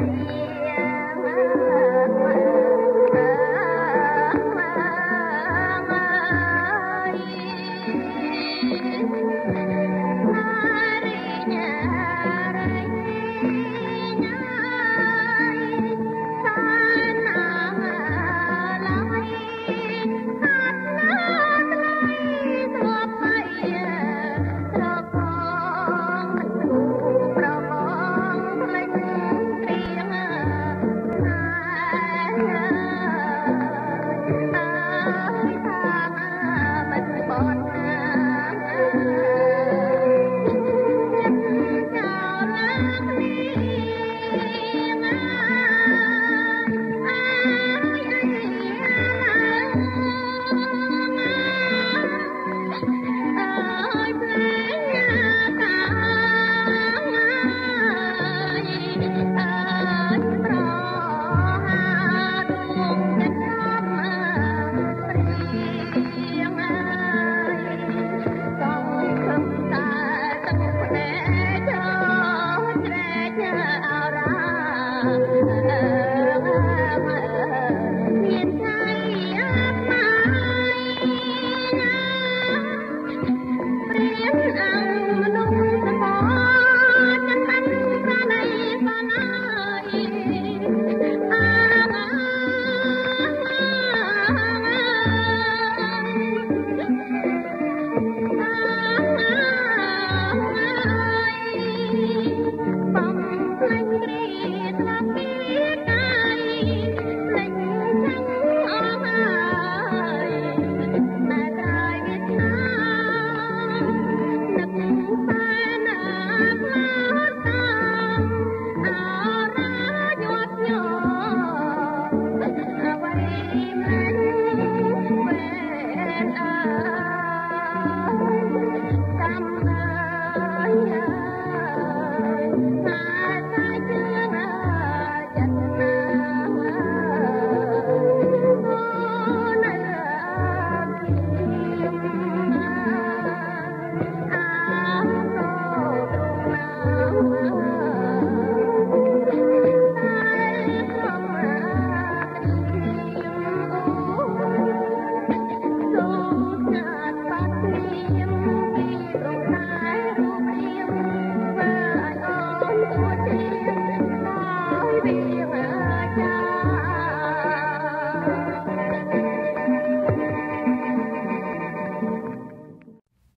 Maria.